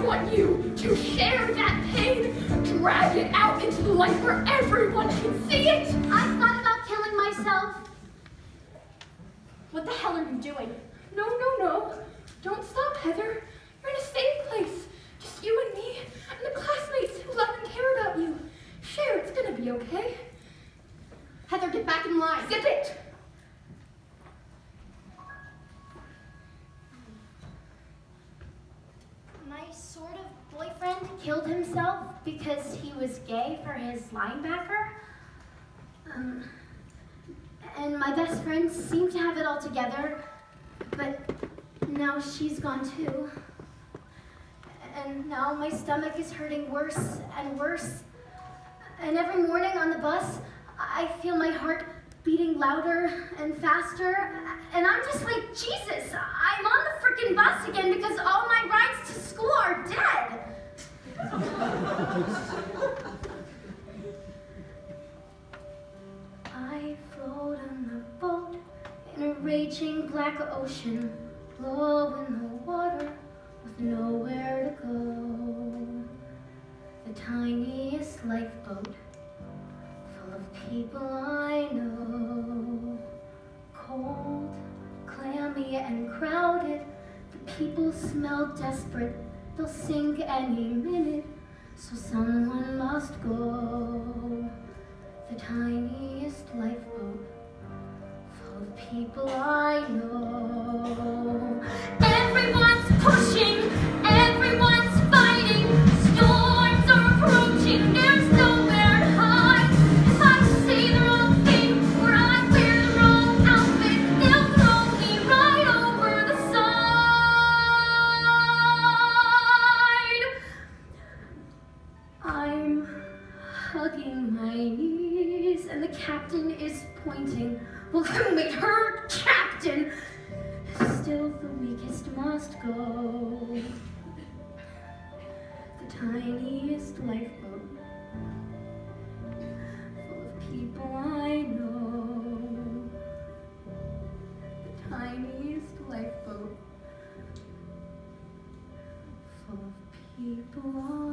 I want you to share that pain, drag it out into the light where everyone can see it. I thought about killing myself. What the hell are you doing? No, no, no. Don't stop, Heather. You're in a safe place. Just you and me and the classmates who love and care about you. Share, it's gonna be okay. Heather, get back in line. Zip it! Sort of boyfriend killed himself because he was gay for his linebacker. Um, and my best friend seemed to have it all together, but now she's gone too. And now my stomach is hurting worse and worse. And every morning on the bus, I feel my heart beating louder and faster. And I'm just like, Jesus, I'm on the freaking bus again because all my rides to school are dead. I float on the boat in a raging black ocean, low in the water with nowhere to go. The tiniest lifeboat full of people I know. People smell desperate. They'll sink any minute, so someone must go. The tiniest lifeboat full of people I know. Captain is pointing. Well, who made her captain? Still, the weakest must go. The tiniest lifeboat, full of people I know. The tiniest lifeboat, full of people